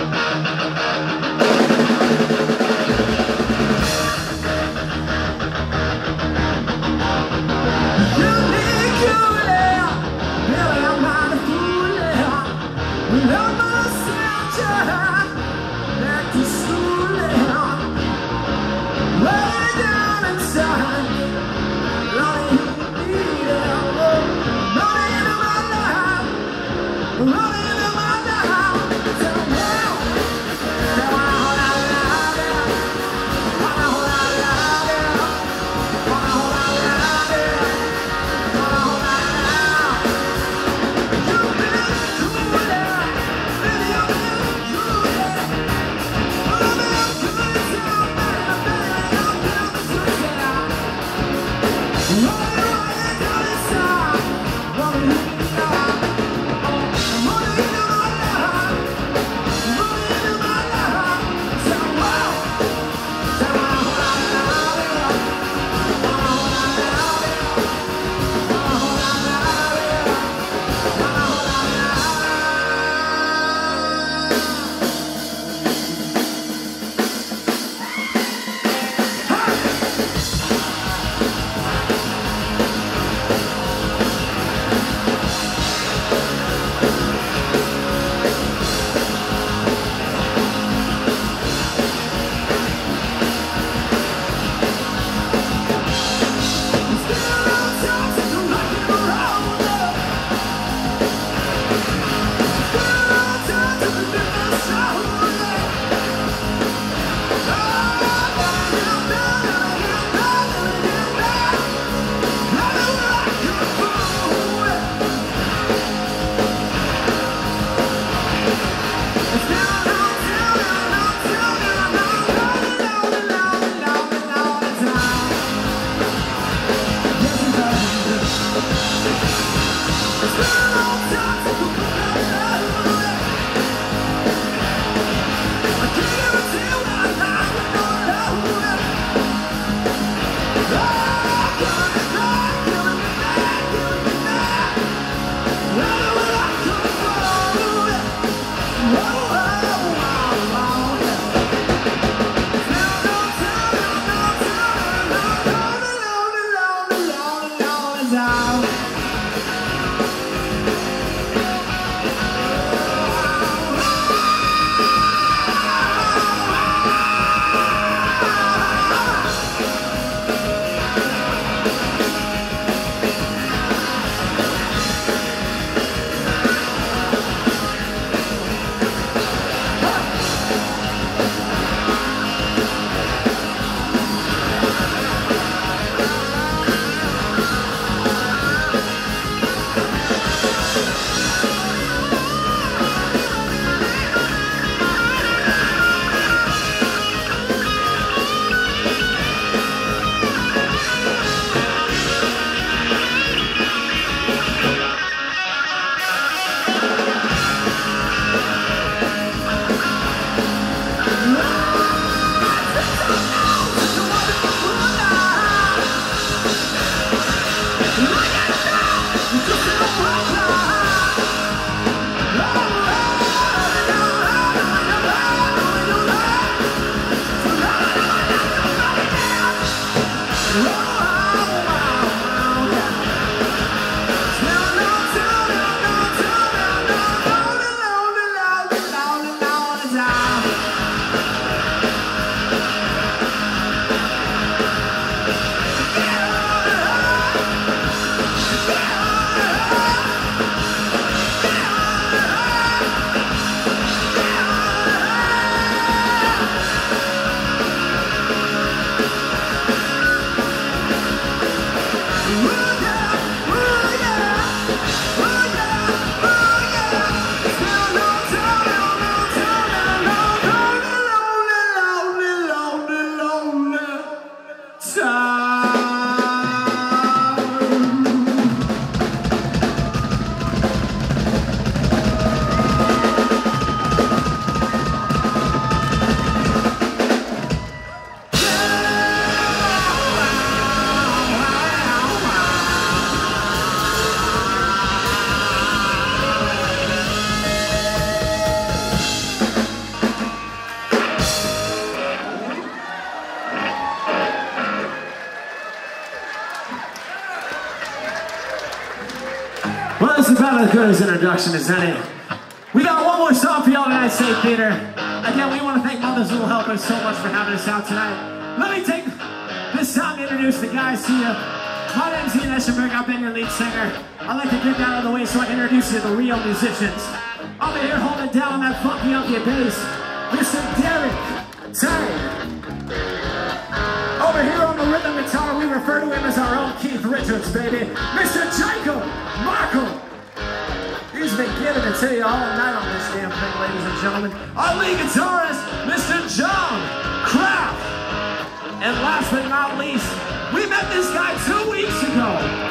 Running in my house, tell me, tell me how I as introduction as any. We got one more song for y'all tonight, State Theater. Again, we want to thank Mother's Little Helpers so much for having us out tonight. Let me take this time to introduce the guys to you. My name's Ian Eschenberg, I've been your lead singer. I'd like to get that out of the way so I introduce you to the real musicians. Over here holding down that funky unky bass, Mr. Derek Tay. Over here on the rhythm guitar, we refer to him as our own Keith Richards, baby. Mr. Jacob Markle. To you all night on this damn thing, ladies and gentlemen. Our lead guitarist, Mr. John Kraft. And last but not least, we met this guy two weeks ago.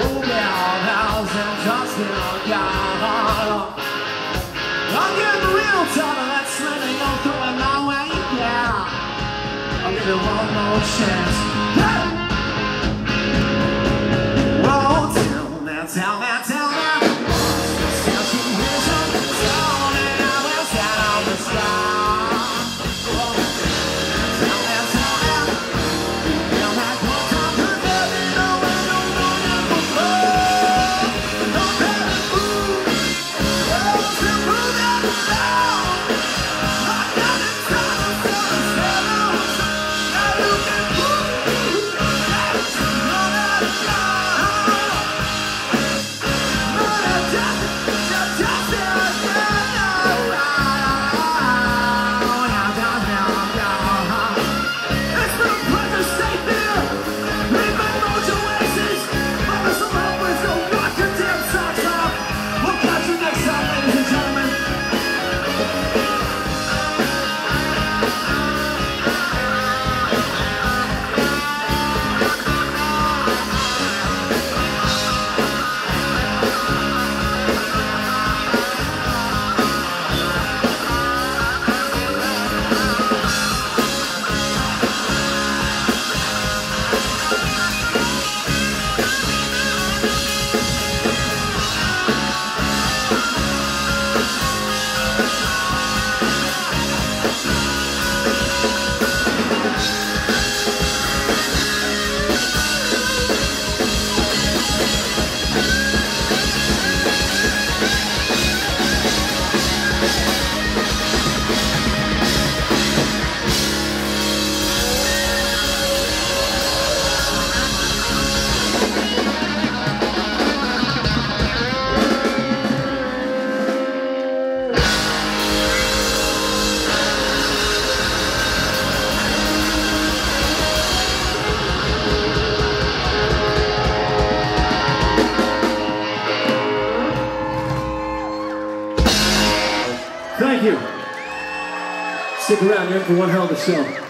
And. I'll get real tired of that slander way, yeah. I'll give one more chance. Hey! Well, till tell me. Stick around, you're in for one hell of a show.